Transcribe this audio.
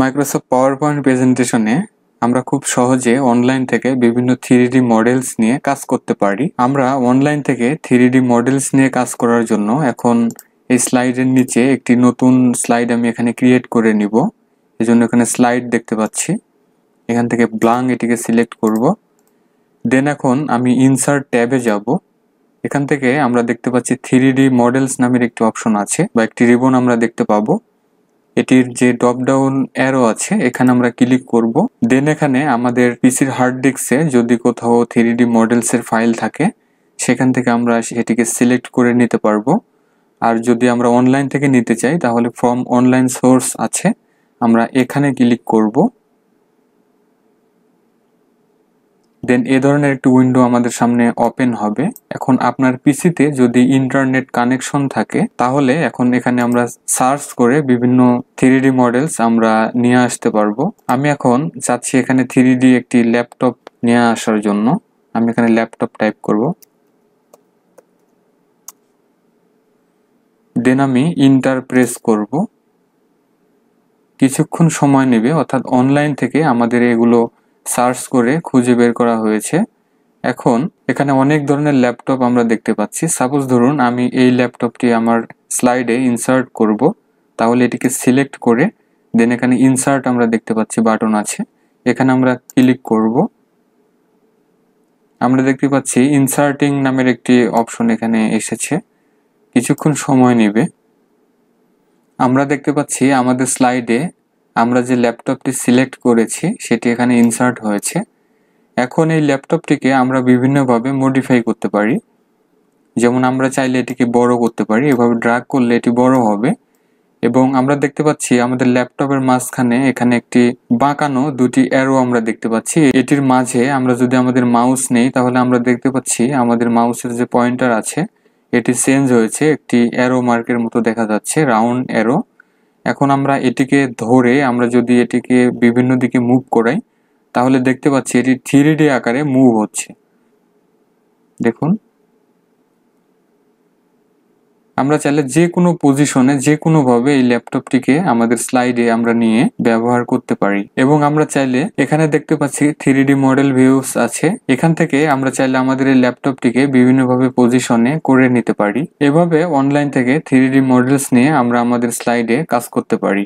Microsoft power point প্রেজেন্টেশনে আমরা খুব সহজে অনলাইন থেকে বিভিন্ন থ্রি মডেলস নিয়ে কাজ করতে পারি। আমরা অনলাইন থেকে থ্রি মডেলস নিয়ে কাজ করার জন্য এখন এই স্লাইডের নিচে একটি নতুন স্লাইড আমি এখানে ক্রিয়েট করে নিব। এজন্য এখানে স্লাইড দেখতে পাচ্ছি। এখান থেকে ব্লাং এটিকে সিলেক্ট করব। দেন এখন আমি ইনসার্ট ট্যাবে যাব। এখান থেকে আমরা দেখতে পাচ্ছি থ্রি মডেলস নামের একটি অপশন আছে বা একটি রিবন আমরা দেখতে পাবো। এটির যে ডপ ডাউন অ্যারো আছে, এখানে আমরা ক্লিক করব। দেন এখানে আমাদের পিসির হার্ড ডিস্কে যদি কোথাও থ্রি ডি মডেলসের ফাইল থাকে, সেখান থেকে আমরা এটিকে সিলেক্ট করে নিতে পারব। আর যদি আমরা অনলাইন থেকে নিতে চাই, তাহলে ফ্রম অনলাইন সোর্স আছে, আমরা এখানে ক্লিক করব। দেন এ ধরনের একটি উইন্ডো আমাদের সামনে ওপেন হবে। এখন আপনার পিসিতে যদি ইন্টারনেট কানেকশন থাকে, তাহলে এখন এখানে আমরা সার্চ করে বিভিন্ন থ্রি ডি মডেলস আমরা নিয়ে আসতে পারব। আমি এখন চাচ্ছি এখানে থ্রি ডি একটি ল্যাপটপ নিয়ে আসার জন্য। আমি এখানে ল্যাপটপ টাইপ করব। দেন আমি ইন্টার প্রেস করব। কিছুক্ষণ সময় নেবে, অর্থাৎ অনলাইন থেকে আমাদের এগুলো সার্চ করে খুঁজে বের করা হয়েছে। এখন এখানে অনেক ধরনের ল্যাপটপ আমরা দেখতে পাচ্ছি। সাপোজ ধরুন, আমি এই ল্যাপটপটি আমার স্লাইডে ইনসার্ট করব। তাহলে এটিকে সিলেক্ট করে দেন এখানে ইনসার্ট আমরা দেখতে পাচ্ছি বাটন আছে। এখানে আমরা ক্লিক করব। আমরা দেখতে পাচ্ছি ইনসার্টিং নামের একটি অপশন এখানে এসেছে। কিছুক্ষণ সময় নেবে। আমরা দেখতে পাচ্ছি আমাদের স্লাইডে আমরা যে ল্যাপটপটি সিলেক্ট করেছি, সেটি এখানে ইনসার্ট হয়েছে। এখন এই ল্যাপটপটিকে আমরা বিভিন্নভাবে মডিফাই করতে পারি। যেমন আমরা চাইলে এটিকে বড় করতে পারি, এভাবে ড্রাগ করলে এটি বড় হবে। এবং আমরা দেখতে পাচ্ছি আমাদের ল্যাপটপের মাঝখানে এখানে একটি বাঁকানো দুটি অ্যারো আমরা দেখতে পাচ্ছি। এটির মাঝে আমরা যদি আমাদের মাউস নেই, তাহলে আমরা দেখতে পাচ্ছি আমাদের মাউসের যে পয়েন্টার আছে, এটি চেঞ্জ হয়েছে, একটি অ্যারো মার্কের মতো দেখা যাচ্ছে রাউন্ড অ্যারো এখন আমরা এটিকে ধরে আমরা যদি এটিকে বিভিন্ন দিকে মুভ করাই, তাহলে দেখতে পাচ্ছি এটি থ্রি আকারে মুভ হচ্ছে। দেখুন। আমরা চাইলে যে কোনো পজিশনে যে কোনোভাবে এই ল্যাপটপটিকে আমাদের স্লাইডে আমরা নিয়ে ব্যবহার করতে পারি। এবং আমরা চাইলে এখানে দেখতে পাচ্ছি থ্রি মডেল ভিউস আছে। এখান থেকে আমরা চাইলে আমাদের এই ল্যাপটপটিকে বিভিন্নভাবে পজিশনে করে নিতে পারি। এভাবে অনলাইন থেকে থ্রি মডেলস নিয়ে আমরা আমাদের স্লাইডে কাজ করতে পারি।